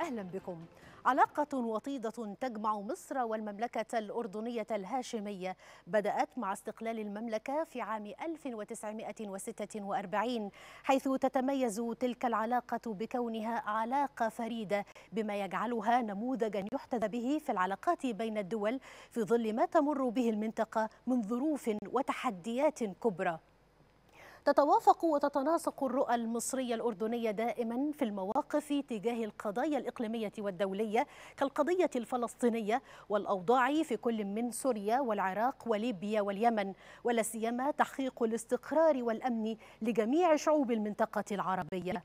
أهلا بكم. علاقة وطيدة تجمع مصر والمملكة الأردنية الهاشمية بدأت مع استقلال المملكة في عام 1946 حيث تتميز تلك العلاقة بكونها علاقة فريدة بما يجعلها نموذجا يحتذى به في العلاقات بين الدول في ظل ما تمر به المنطقة من ظروف وتحديات كبرى. تتوافق وتتناسق الرؤى المصرية الأردنية دائما في المواقف تجاه القضايا الإقليمية والدولية كالقضية الفلسطينية والأوضاع في كل من سوريا والعراق وليبيا واليمن ولا سيما تحقيق الاستقرار والأمن لجميع شعوب المنطقة العربية.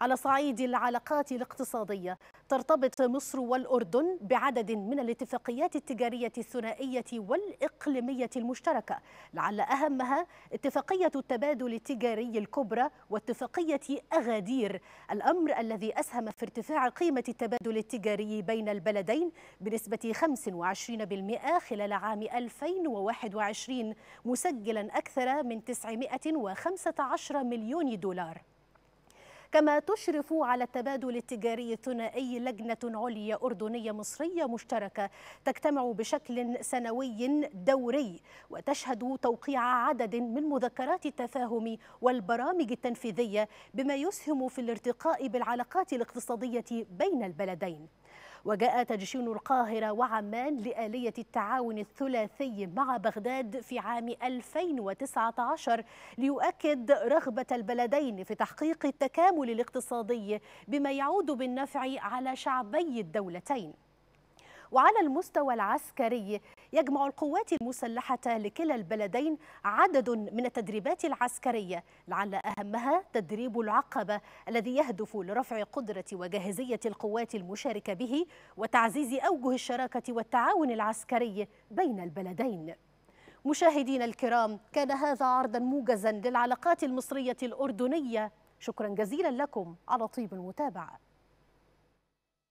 على صعيد العلاقات الاقتصادية. ترتبط مصر والأردن بعدد من الاتفاقيات التجارية الثنائية والإقليمية المشتركة. لعل أهمها اتفاقية التبادل التجاري الكبرى واتفاقية أغادير. الأمر الذي أسهم في ارتفاع قيمة التبادل التجاري بين البلدين بنسبة 25% خلال عام 2021 مسجلا أكثر من 915 مليون دولار. كما تشرف على التبادل التجاري الثنائي لجنة عليا أردنية مصرية مشتركة تجتمع بشكل سنوي دوري وتشهد توقيع عدد من مذكرات التفاهم والبرامج التنفيذية بما يسهم في الارتقاء بالعلاقات الاقتصادية بين البلدين. وجاء تدشين القاهرة وعمان لآلية التعاون الثلاثي مع بغداد في عام 2019 ليؤكد رغبة البلدين في تحقيق التكامل الاقتصادي بما يعود بالنفع على شعبي الدولتين. وعلى المستوى العسكري يجمع القوات المسلحة لكلا البلدين عدد من التدريبات العسكرية لعل أهمها تدريب العقبة الذي يهدف لرفع قدرة وجاهزية القوات المشاركة به وتعزيز أوجه الشراكة والتعاون العسكري بين البلدين. مشاهدينا الكرام كان هذا عرضا موجزا للعلاقات المصرية الأردنية. شكرا جزيلا لكم على طيب المتابعة.